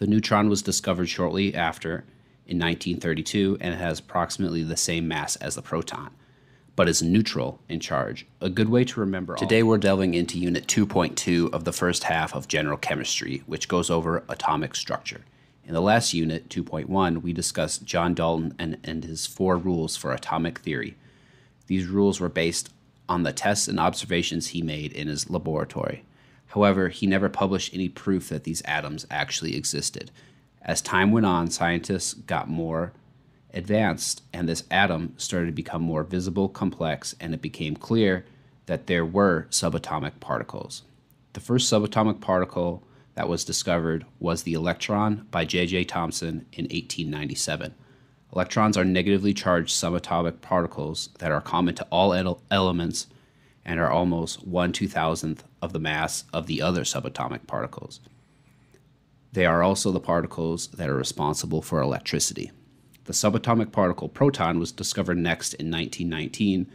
The neutron was discovered shortly after in 1932 and has approximately the same mass as the proton, but is neutral in charge. A good way to remember. Today we're delving into Unit 2.2 of the first half of General Chemistry, which goes over atomic structure. In the last unit, 2.1, we discussed John Dalton and, and his four rules for atomic theory. These rules were based on the tests and observations he made in his laboratory. However, he never published any proof that these atoms actually existed. As time went on, scientists got more advanced, and this atom started to become more visible, complex, and it became clear that there were subatomic particles. The first subatomic particle that was discovered was the electron by J.J. Thomson in 1897. Electrons are negatively charged subatomic particles that are common to all ele- elements and are almost 1 2000th of the mass of the other subatomic particles. They are also the particles that are responsible for electricity. The subatomic particle proton was discovered next in 1919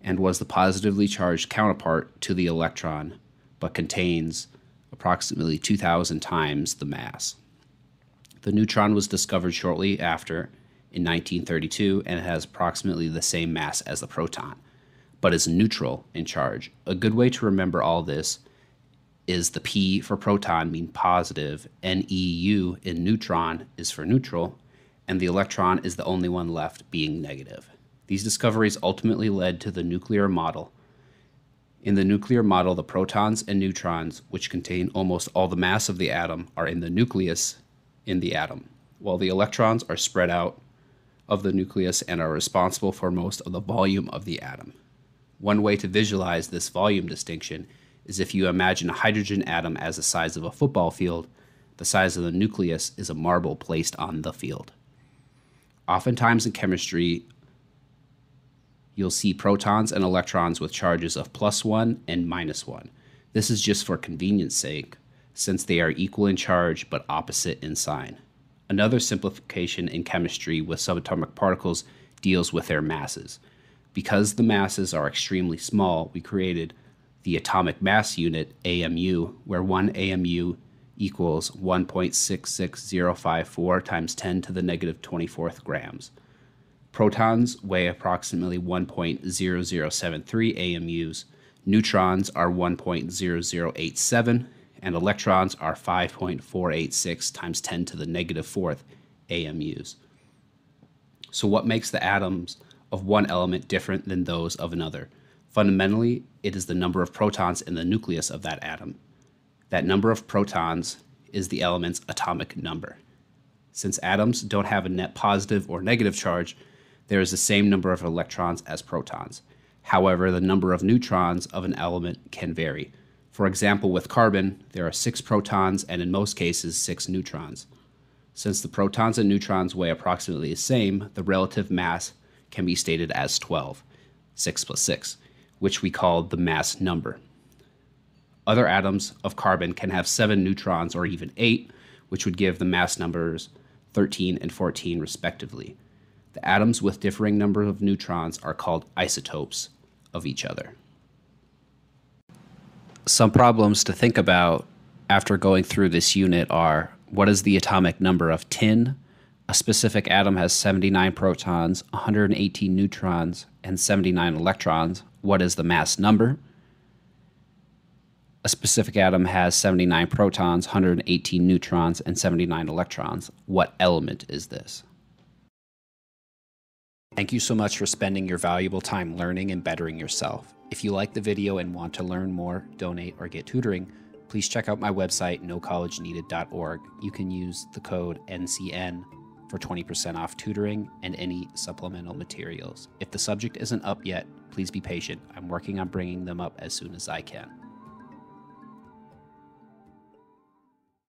and was the positively charged counterpart to the electron, but contains approximately 2,000 times the mass. The neutron was discovered shortly after in 1932 and has approximately the same mass as the proton, but is neutral in charge. A good way to remember all this is the P for proton mean positive, NEU in neutron is for neutral, and the electron is the only one left being negative. These discoveries ultimately led to the nuclear model. In the nuclear model, the protons and neutrons, which contain almost all the mass of the atom, are in the nucleus in the atom, while the electrons are spread out of the nucleus and are responsible for most of the volume of the atom. One way to visualize this volume distinction is if you imagine a hydrogen atom as the size of a football field, the size of the nucleus is a marble placed on the field. Oftentimes in chemistry, you'll see protons and electrons with charges of plus 1 and minus 1. This is just for convenience sake, since they are equal in charge but opposite in sign. Another simplification in chemistry with subatomic particles deals with their masses. Because the masses are extremely small, we created the atomic mass unit, AMU, where 1 AMU equals 1.66054 times 10 to the negative 24th grams. Protons weigh approximately 1.0073 AMUs, neutrons are 1.0087, and electrons are 5.486 times 10 to the negative 4th AMUs. So, what makes the atoms of one element different than those of another? Fundamentally, it is the number of protons in the nucleus of that atom. That number of protons is the element's atomic number. Since atoms don't have a net positive or negative charge, there is the same number of electrons as protons. However, the number of neutrons of an element can vary. For example, with carbon, there are six protons and in most cases, six neutrons. Since the protons and neutrons weigh approximately the same, the relative mass can be stated as 12, 6 plus 6 which we call the mass number. Other atoms of carbon can have seven neutrons or even eight, which would give the mass numbers 13 and 14 respectively. The atoms with differing numbers of neutrons are called isotopes of each other. Some problems to think about after going through this unit are what is the atomic number of tin? A specific atom has 79 protons, 118 neutrons, and 79 electrons, what is the mass number. A specific atom has 79 protons, 118 neutrons, and 79 electrons. What element is this? Thank you so much for spending your valuable time learning and bettering yourself. If you like the video and want to learn more, donate, or get tutoring, please check out my website, nocollegeneeded.org. You can use the code NCN for 20% off tutoring and any supplemental materials. If the subject isn't up yet, please be patient. I'm working on bringing them up as soon as I can.